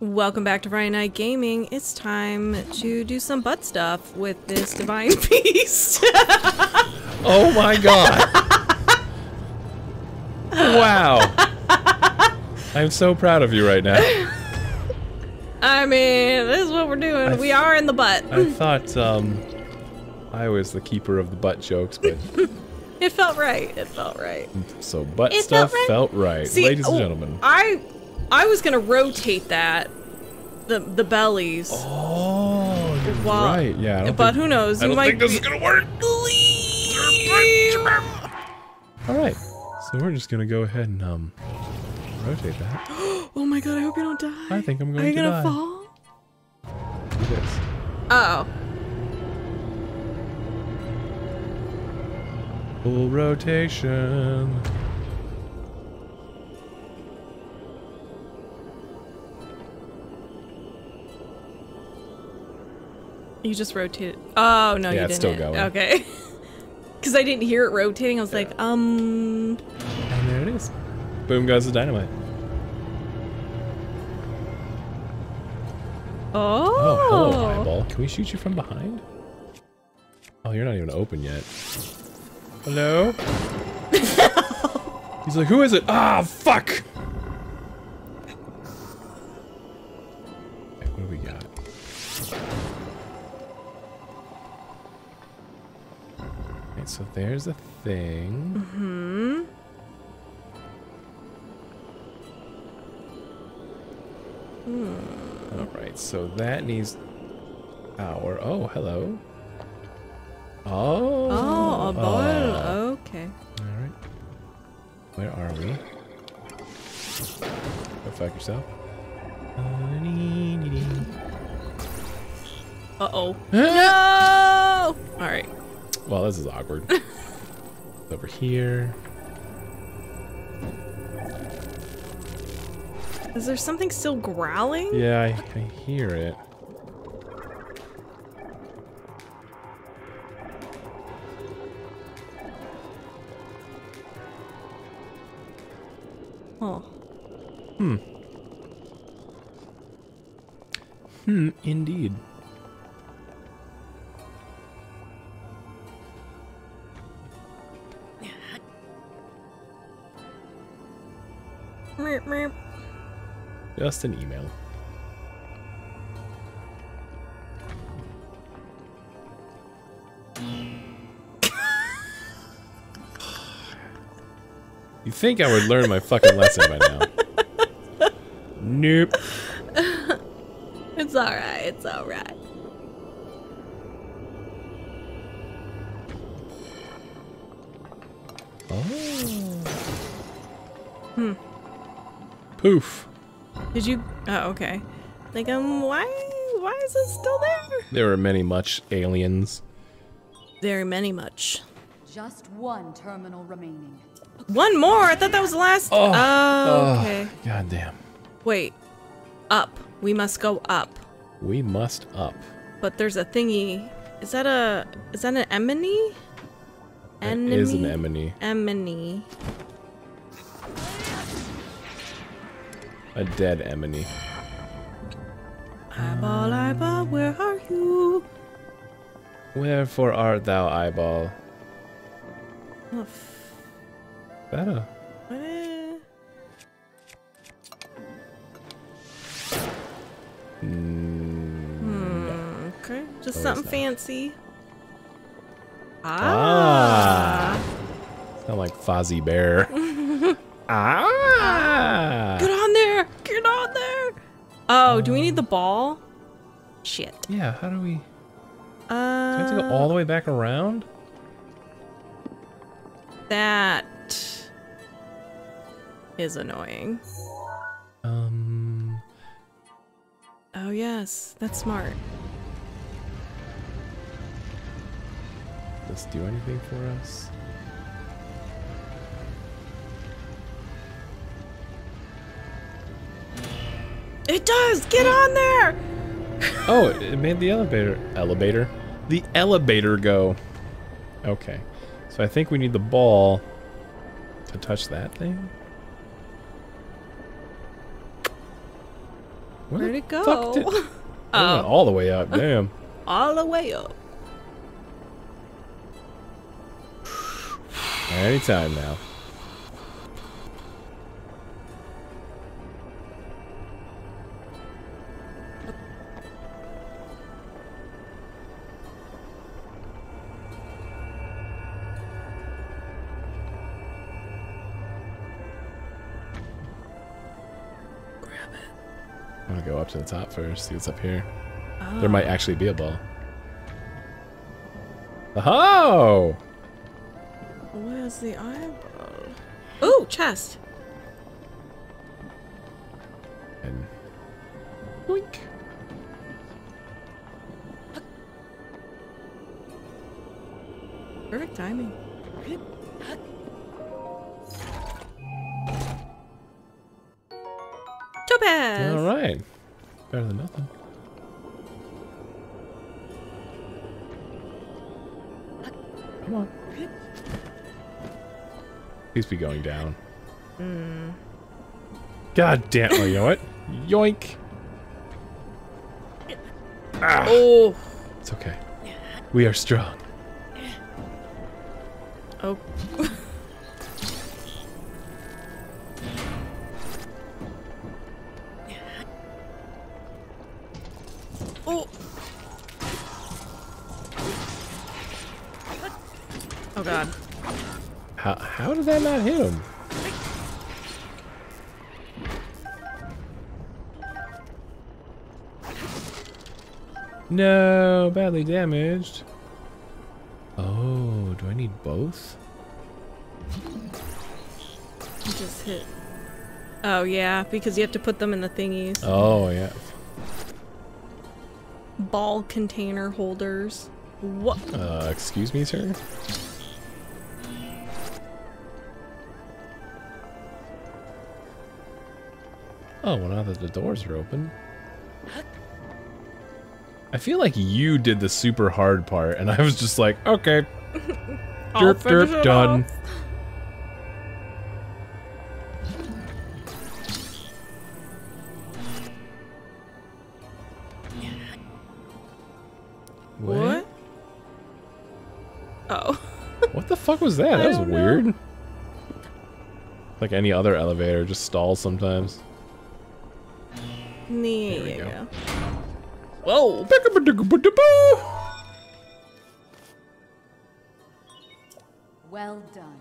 Welcome back to Friday Night Gaming. It's time to do some butt stuff with this divine beast. Oh my god. wow. I'm so proud of you right now. I mean, this is what we're doing. We are in the butt. I thought um I was the keeper of the butt jokes, but It felt right. It felt right. so butt It stuff felt right. felt right. See, Ladies and oh, gentlemen. I I was gonna rotate that, the the bellies. Oh, you're Well, right. Yeah. But think, who knows? I don't might think this is gonna work. All right. So we're just gonna go ahead and um rotate that. Oh my god! I hope you don't die. I think I'm going Are you to gonna die. fall? Do this. Oh. Full rotation. You just rotated. Oh no, Yeah, you it's didn't. still going. Okay. Because I didn't hear it rotating. I was like, um. And there it is. Boom goes the dynamite. Oh. Oh, hello, eyeball. Can we shoot you from behind? Oh, you're not even open yet. Hello? He's like, who is it? Ah, fuck! There's a thing. Hmm. Alright, so that needs our. Oh, hello. Oh. Oh, a ball. Oh. Okay. Alright. Where are we? Go fuck yourself. Uh oh. no. All right. Well, this is awkward. Over here. Is there something still growling? Yeah, I, I hear it. Just an email. You think I would learn my fucking lesson by now? Nope. It's all right. It's all Poof. Did you? Oh, okay. Like, um, why? Why is it still there? There are many much aliens. Very many much. Just one terminal remaining. One more. I thought that was the last. Oh. Oh, okay. God damn. Wait. Up. We must go up. We must up. But there's a thingy. Is that a? Is that an emony? It is an Enemy? emony. Emony. A dead emony. Eyeball, eyeball, where are you? Wherefore art thou, eyeball? Oh, f- That a what is- mm, Hmm. Okay. Just What something fancy. Ah. Ah. sound like Fozzie Bear. ah. Get on there! Get on there! Oh, do we need the ball? Shit. Yeah. How do we? Do Uh, we have to go all the way back around? that is annoying. Um. Oh yes, that's smart. Does this do anything for us? It does! Get on there! Oh, it it made the elevator. Elevator? The elevator go. Okay. So I think we need the ball to touch that thing. Where Where'd it go? fuck did- It went Oh. all the way up. Damn. All the way up. Anytime now. I'm gonna go up to the top first, see what's up here. There might oh. actually be a ball. Oh! Where's the eyeball? Ooh, chest. And Yoink. Perfect timing. Better than nothing. Come on. Please be going down. God damn. Oh, you know what? Yoink. Ah, Oh. it's okay. We are strong. Oh. oh. Oh god. How, how did that not hit him? No, badly damaged. Oh, do I need both? You just hit. Oh yeah, because you have to put them in the thingies. Oh, yeah. Ball container holders. What? Uh, excuse me, sir? Oh, well, now that the doors are open. I feel like you did the super hard part, and I was just like, okay, derp, derp, done. off. Fuck was that? I That was don't know. weird. Like any other elevator, just stalls sometimes. There we go. go. Whoa. Well done.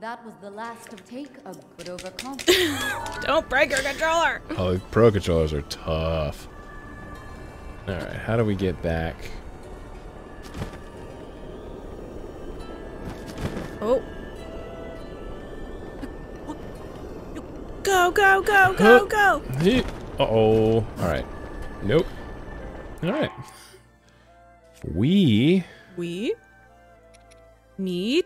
That was the last of take a good overconfidence. Don't break your controller. Oh, the pro controllers are tough. Alright, how do we get back? Oh. Go, go, go, go, go. Uh oh. Alright. Nope. Alright. We. We need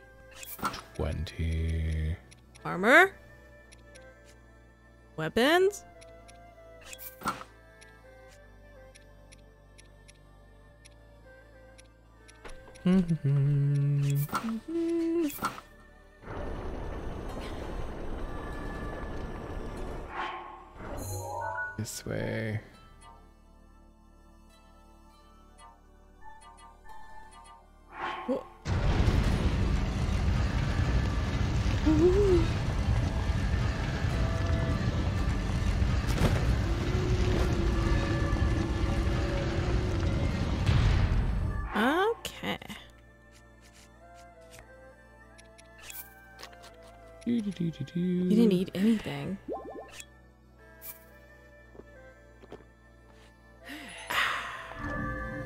20. armor, weapons, This way. Wha- You didn't You didn't eat anything.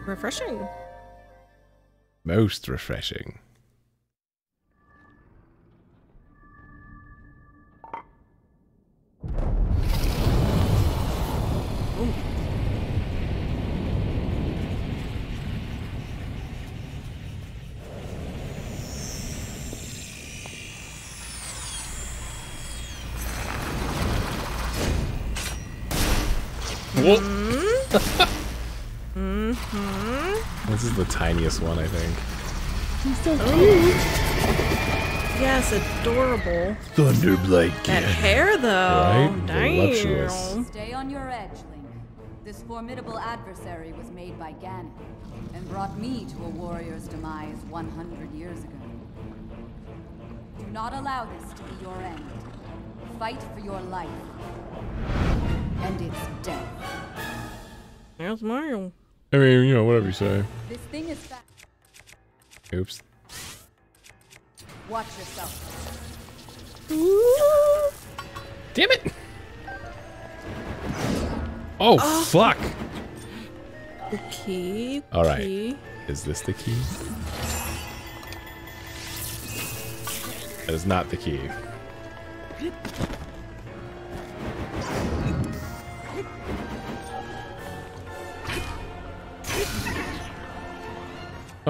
Refreshing. Most refreshing. Tiniest one, I think. Yes, adorable. Thunderblight That hair, though. Right? Damn. Voluptuous. Stay on your edge, Link. This formidable adversary was made by Ganon, and brought me to a warrior's demise 100 years ago. Do not allow this to be your end. Fight for your life. And its death. There's Mario. I mean, you know, whatever you say. This thing is fast. Oops. Watch yourself. Damn it! Oh, ah. fuck! The key. All right. Key. Is this the key? That is not the key.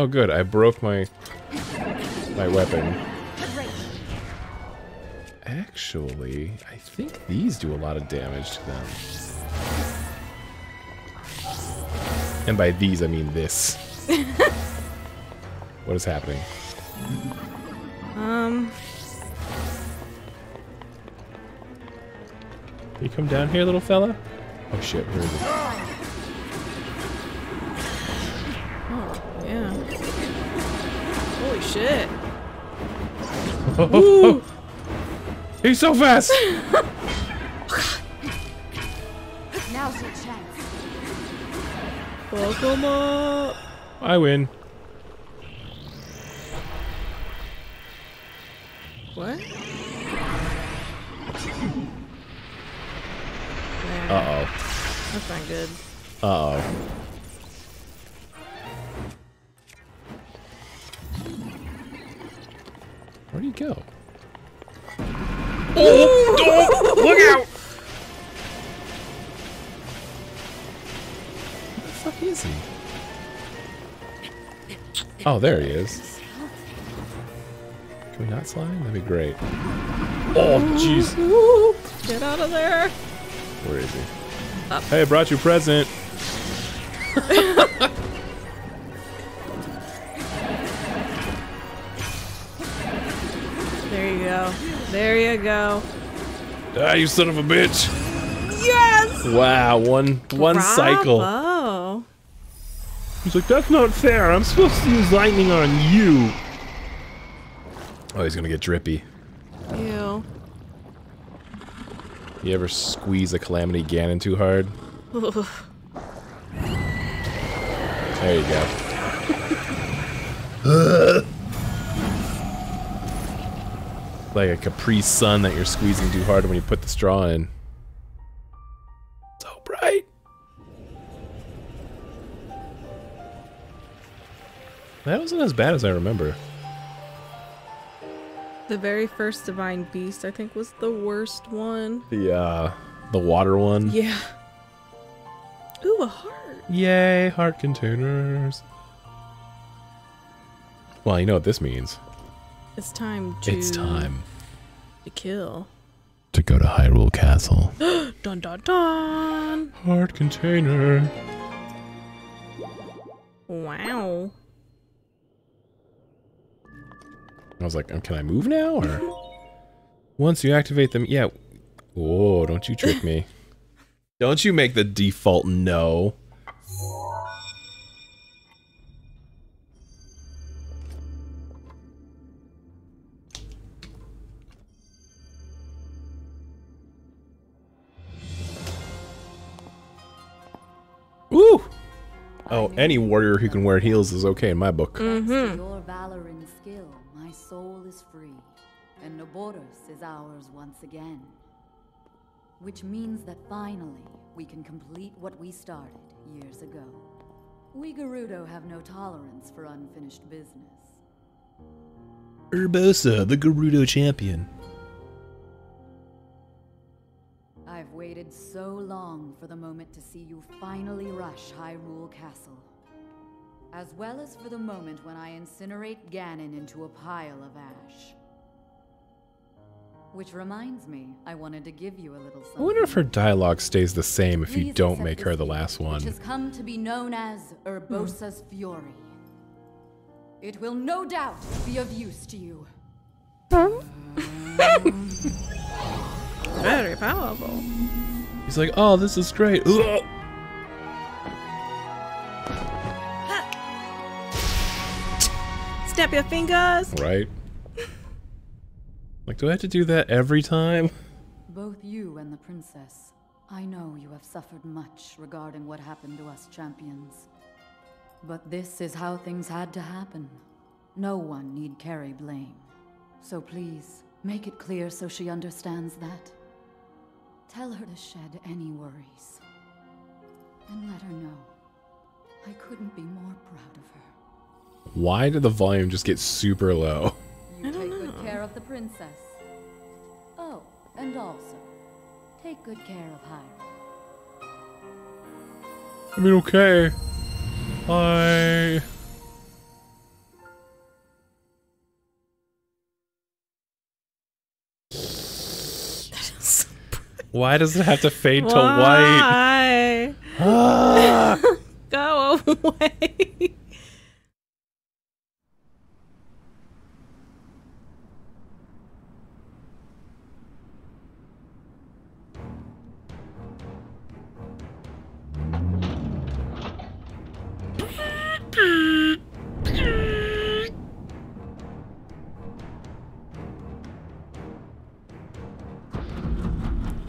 Oh good, I broke my my weapon. Actually, I think these do a lot of damage to them. And by these, I mean this. what is happening? Um. You come down here, little fella? Oh shit, where is he? Shit. Oh, oh, oh. He's so fast! Now's your chance. Welcome up. I win. Oh! oh look out! Where the fuck is he? Oh, there he is. Can we not slide? That'd be great. Oh, jeez. Get out of there. Where is he? Hey, I brought you a present. you go. Ah, you son of a bitch. Yes! Wow, one one cycle. Oh. He's like, that's not fair. I'm supposed to use lightning on you. Oh, he's gonna get drippy. Ew. You ever squeeze a Calamity Ganon too hard? There you go. like a Capri Sun that you're squeezing too hard when you put the straw in. So bright. That wasn't as bad as I remember. The very first divine beast, I think, was the worst one. The uh the water one. Yeah. Ooh, a heart. Yay, heart containers. Well, you know what this means. It's time to. It's time to kill. to go to Hyrule Castle. Dun dun dun. Heart container. Wow. I was like, um, can I move now? Or once you activate them, yeah. Whoa, don't you trick me. don't you make the default no. Oh, any warrior who can wear heels is okay in my book. Mm-hmm. Thanks to your valor and skill, my soul is free, and Naboris is ours once again. Which means that finally, we can complete what we started years ago. We Gerudo have no tolerance for unfinished business. Urbosa, the Gerudo champion. I've waited so long for the moment to see you finally rush Hyrule Castle. As well as for the moment when I incinerate Ganon into a pile of ash. Which reminds me, I wanted to give you a little something. I wonder if her dialogue stays the same if you Please don't make her the gift, last Which one. has come to be known as Urbosa's Fury. It will no doubt be of use to you. Very powerful. He's like, oh, this is great. Ugh. Snap your fingers. Right. like, do I have to do that every time? Both you and the princess, I know you have suffered much regarding what happened to us champions. But this is how things had to happen. No one need carry blame. So please, make it clear so she understands that. Tell her to shed any worries. And let her know. I couldn't be more proud of her. Why did the volume just get super low? You take good care of the princess. Oh, and also, take good care of Hyra. I mean, okay. I. Why does it have to fade to white? Why? Ah! Go away.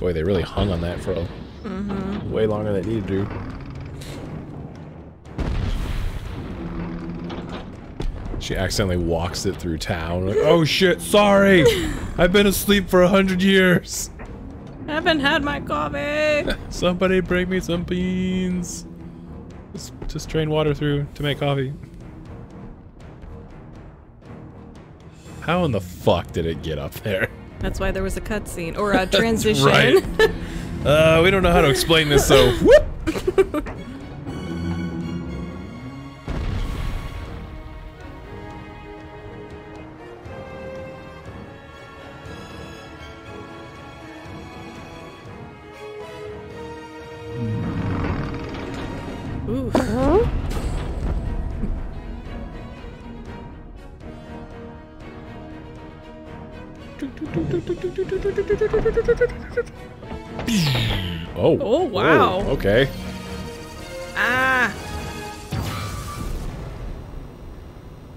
Boy, they really hung on that for a mm-hmm. way longer than it needed to. She accidentally walks it through town. Like, oh shit, sorry! I've been asleep for a hundred years! Haven't had my coffee. Somebody bring me some beans! Just, just strain water through to make coffee. How in the fuck did it get up there? That's why there was a cutscene or a transition. right. Uh, we don't know how to explain this, so whoop! Oh. Oh, wow. Whoa, okay. Ah.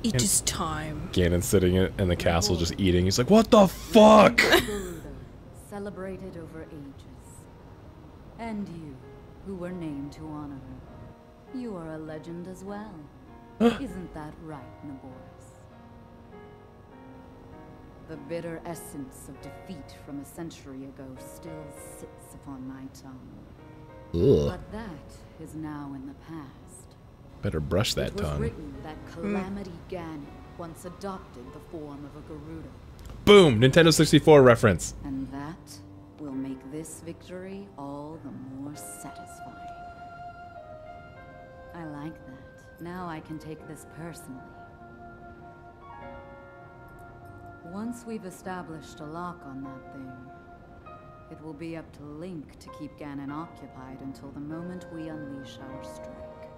It is time. Ganon's sitting in, in the castle just eating. He's like, what the fuck? Celebrated over ages. And you, who were named to honor her. You are a legend as well. Isn't that right, Naboris? The bitter essence of defeat from a century ago still sits upon my tongue. Ugh. But that is now in the past. Better brush that it was tongue. written that Calamity Ganon once adopted the form of a Gerudo. Boom! Nintendo 64 reference. And that will make this victory all the more satisfying. I like that. Now I can take this personally. Once we've established a lock on that thing, it will be up to Link to keep Ganon occupied until the moment we unleash our strike.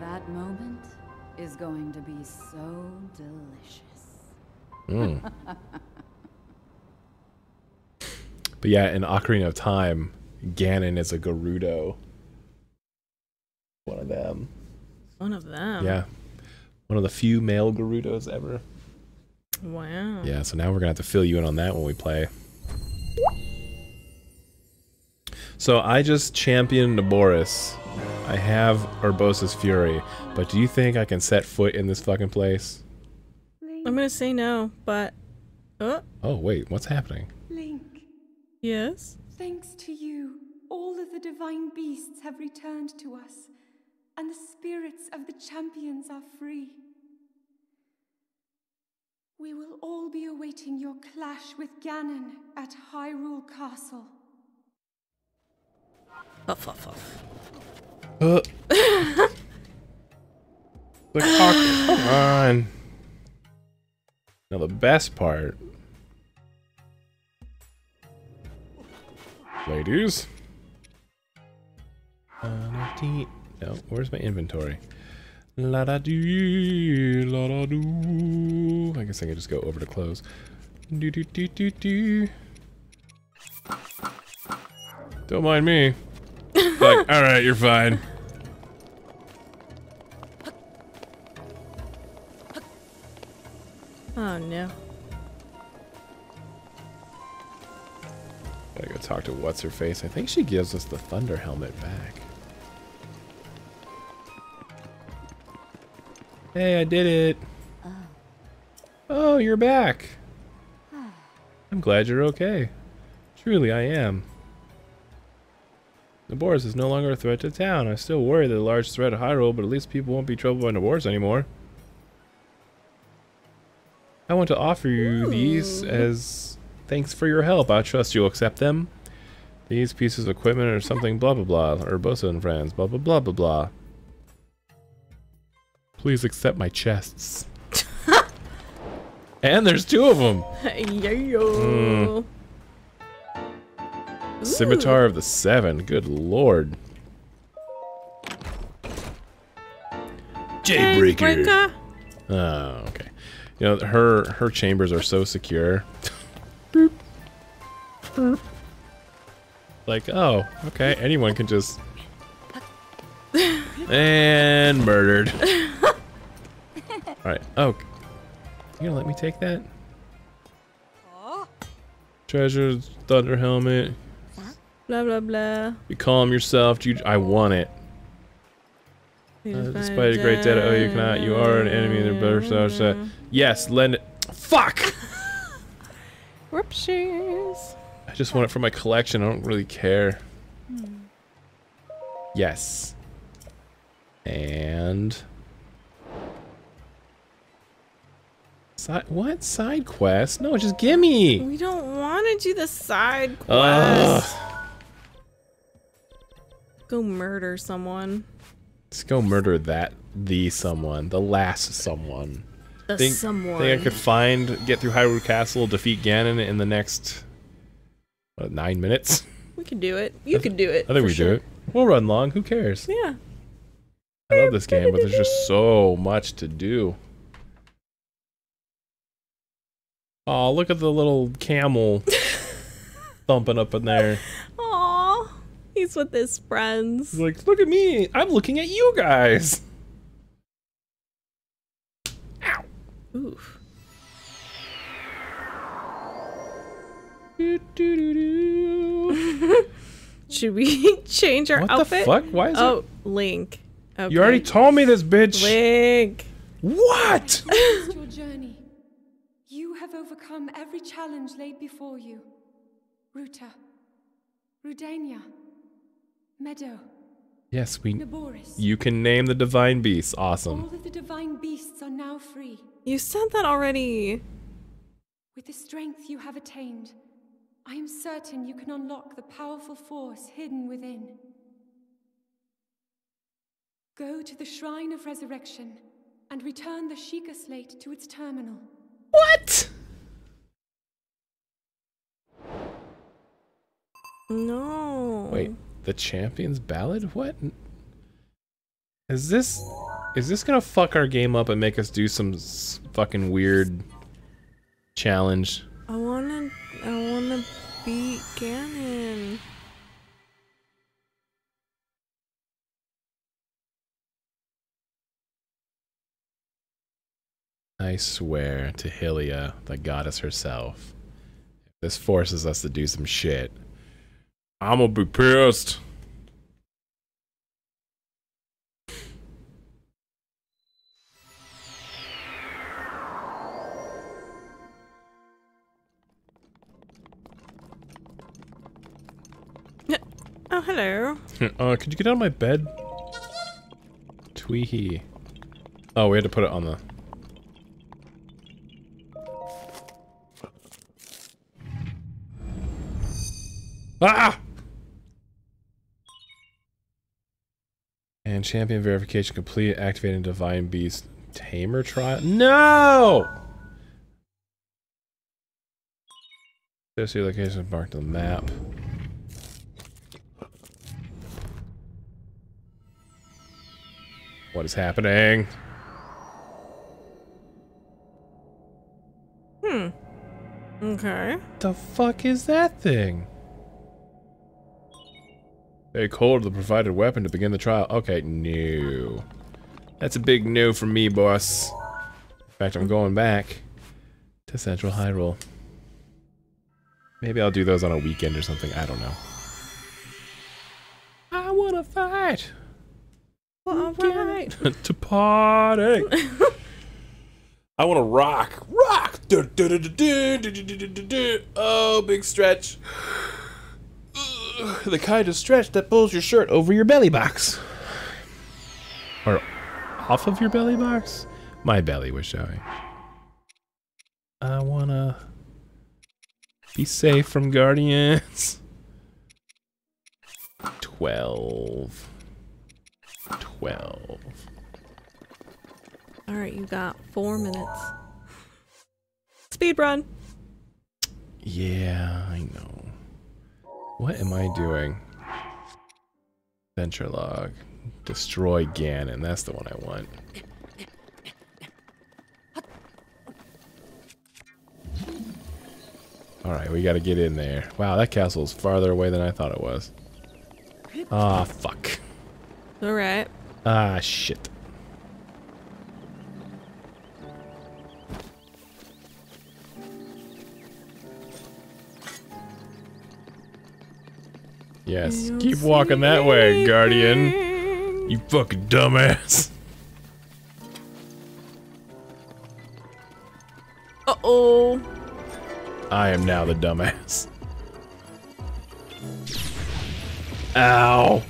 That moment is going to be so delicious. Mm. but yeah, in Ocarina of Time, Ganon is a Gerudo. One of them. One of them. Yeah. One of the few male Gerudos ever. Wow. Yeah, so now we're gonna have to fill you in on that when we play. So I just championed Naboris. I have Urbosa's Fury, but do you think I can set foot in this fucking place? I'm gonna say no, but. Oh, Oh wait, what's happening? Link, yes. thanks to you, all of the divine beasts have returned to us, and the spirits of the champions are free. We will all be awaiting your clash with Ganon at Hyrule Castle. Huff, huff, huff. Uh. like, oh, come on. Now the best part. Ladies. No, where's my inventory? La da doo, la da doo. I guess I can just go over to close. Do do do do do. Don't mind me. Like, all right, you're fine. Oh no. Gotta go talk to what's her face. I think she gives us the thunder helmet back. Hey, I did it. Oh, oh you're back. I'm glad you're okay. Truly, I am. Naboris is no longer a threat to town. I still worry that a large threat to Hyrule, but at least people won't be troubled by Naboris anymore. I want to offer you hmm. these as thanks for your help. I trust you'll accept them. These pieces of equipment are something blah blah blah. Urbosa and friends, blah blah blah blah blah. Please accept my chests. and there's two of them. Yo. Hmm. Scimitar of the Seven. Good lord. Daybreaker. Oh, okay. You know her her chambers are so secure. Boop. Boop. Like, oh, okay, anyone can just and murdered. All right. Oh, you gonna let me take that? Treasure, thunder helmet. Blah blah blah. You calm yourself. You, I want it. Uh, despite a great debt, oh, you cannot. You are an enemy in the better so so- Yes, lend it. Fuck! Whoopsies. I just want it for my collection. I don't really care. Yes. And. Side, what? Side quest? No, just gimme! We don't want to do the side Ugh. Go murder someone. Let's go murder that, the someone, the last someone. The Think, someone. think I could find, get through Hyrule Castle, defeat Ganon in the next, what, nine minutes? We can do it. You can do it. I think we sure. do it. We'll run long, who cares? Yeah. I love this game, but there's just so much to do. Oh, look at the little camel thumping up in there. Aw. He's with his friends. He's like, look at me. I'm looking at you guys. Ow. Oof. Do, do, do, do. Should we change our What outfit? the fuck? Why is it? Oh, Link. Okay. You already told me this, bitch. Link. What? Your journey. You have overcome every challenge laid before you. Ruta, Rudania, Medoh, Yes, we. Naboris. You can name the divine beast. Awesome. All of the divine beasts are now free. You said that already. With the strength you have attained, I am certain you can unlock the powerful force hidden within. Go to the Shrine of Resurrection and return the Sheikah Slate to its terminal. What? No. Wait, the champion's ballad? What? Is this is this gonna fuck our game up and make us do some s- fucking weird challenge? I wanna. I wanna beat Ganon. I swear to Hylia, the goddess herself, if this forces us to do some shit, I'm gonna be pissed. Oh, hello. Uh, could you get out of my bed? Tweehee. Oh, we had to put it on the... Ah! And champion verification complete. Activating divine beast tamer trial. No! Associate location marked on the map. What is happening? Hmm. Okay. The fuck is that thing? They of the provided weapon to begin the trial. Okay, no. That's a big no for me, boss. In fact, I'm going back to Central Hyrule. Maybe I'll do those on a weekend or something. I don't know. I want to fight. Well, all right. to party. I want to rock. Rock. Oh, big stretch. Ugh, The kind of stretch that pulls your shirt over your belly box, or off of your belly box. My belly was showing. I wanna be safe from guardians. Twelve. Twelve. Alright, you got four minutes. Speed run. Yeah, I know. What am I doing? Venture log. Destroy Ganon. That's the one I want. Alright, we gotta get in there. Wow, that castle is farther away than I thought it was. Ah, fuck. Alright. Ah, shit. Yes, You'll keep walking that way, Guardian. You fucking dumbass. Uh-oh. I am now the dumbass. Ow.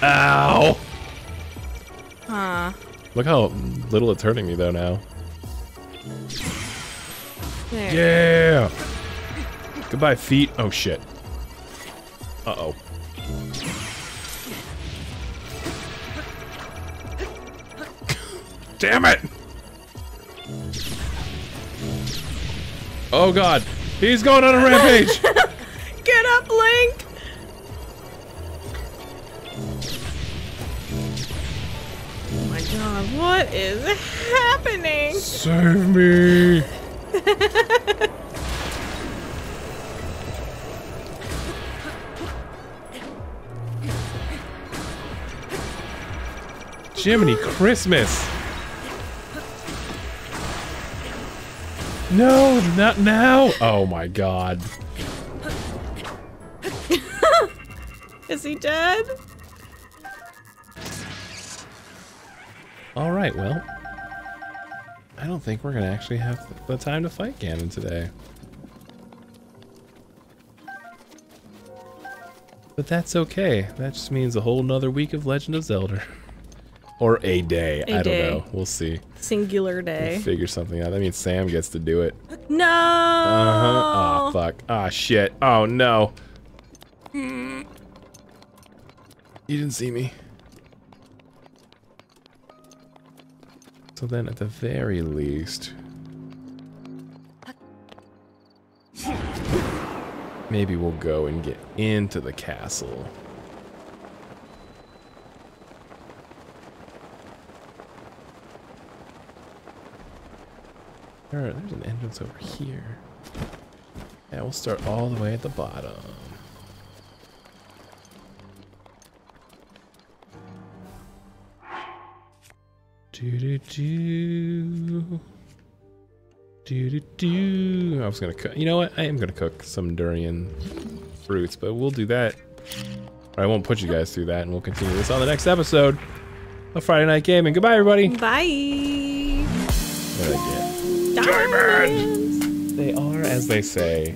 Ow. Huh. Look how little it's hurting me though now. There. Yeah. Goodbye, feet. Oh shit. Uh oh. Damn it! Oh god, he's going on a rampage! Get up, Link! Oh my god, what is happening? Save me! Jiminy Christmas! No, not now! Oh my god. Is he dead? Alright, well. I don't think we're gonna actually have the time to fight Ganon today. But that's okay. That just means a whole nother week of Legend of Zelda. Or a day. A I day. don't know. We'll see. Singular We'll day. figure something out. That means Sam gets to do it. No! Uh-huh. Oh, fuck. Ah, shit. Oh, no. Mm. You didn't see me. So then, at the very least... Maybe we'll go and get into the castle. There's an entrance over here. Yeah, we'll start all the way at the bottom. Do do do. Do do do. I was gonna cook. You know what? I am gonna cook some durian fruits, but we'll do that. I won't put you guys through that, and we'll continue this on the next episode of Friday Night Gaming. Goodbye, everybody. Bye! What did I get? Diamonds! They are, as they say,